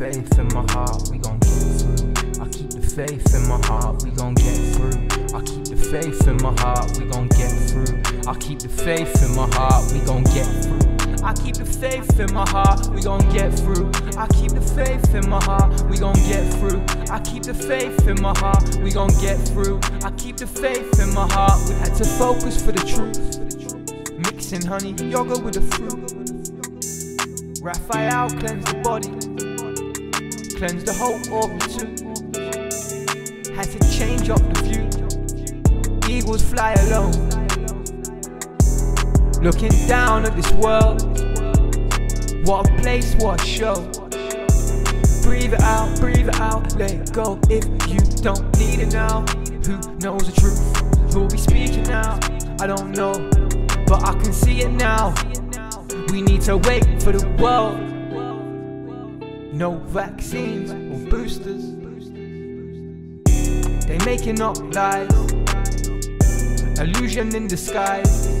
faith in my heart, we gon' get through. I keep the faith in my heart, we gon' get through. I keep the faith in my heart, we gon' get through. I keep the faith in my heart, we gon' get through. I keep the faith in my heart, we gon' get through. I keep the faith in my heart, we gon' get through. I keep the faith in my heart, we gon' get through. I keep the faith in my heart, we had to focus for the truth. Mixing honey, yogurt with the fruit. Raphael cleanse the body, cleanse the whole aura too. Had to change up the view. Eagles fly alone, looking down at this world. What a place, what a show. Breathe it out, breathe it out, let it go. If you don't need it now, who knows the truth? Who'll be speaking now? I don't know, but I can see it now. We need to wait for the world. No vaccines or boosters. They making up lies, illusion in disguise.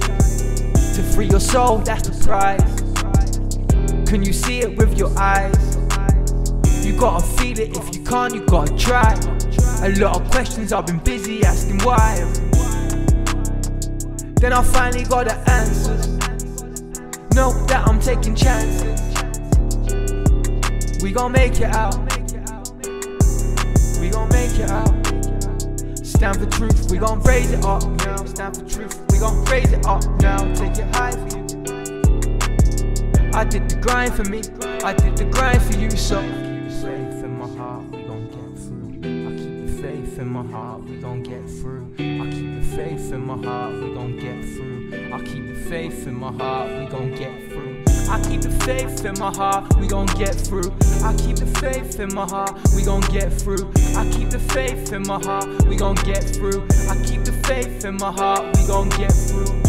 To free your soul, that's the prize. Can you see it with your eyes? You gotta feel it, if you can't, you gotta try. A lot of questions I've been busy asking why. Then I finally got the answers. Know that I'm taking chances. We gon' make it out. We gon' make it out. Stand for truth, we gon' raise it up now. Stand for truth, we gon' raise it up now. Take it high for you. I did the grind for me, I did the grind for you, so. I keep faith in my heart, we gon' get through. I keep the faith in my heart, we gon' get through. I keep the faith in my heart, we gon' get through. I keep the faith in my heart, we gon' get through. I keep the faith in my heart, we gon' get through. I keep the faith in my heart, we gon' get through. I keep the faith in my heart, we gon' get through. I keep the faith in my heart, we gon' get through.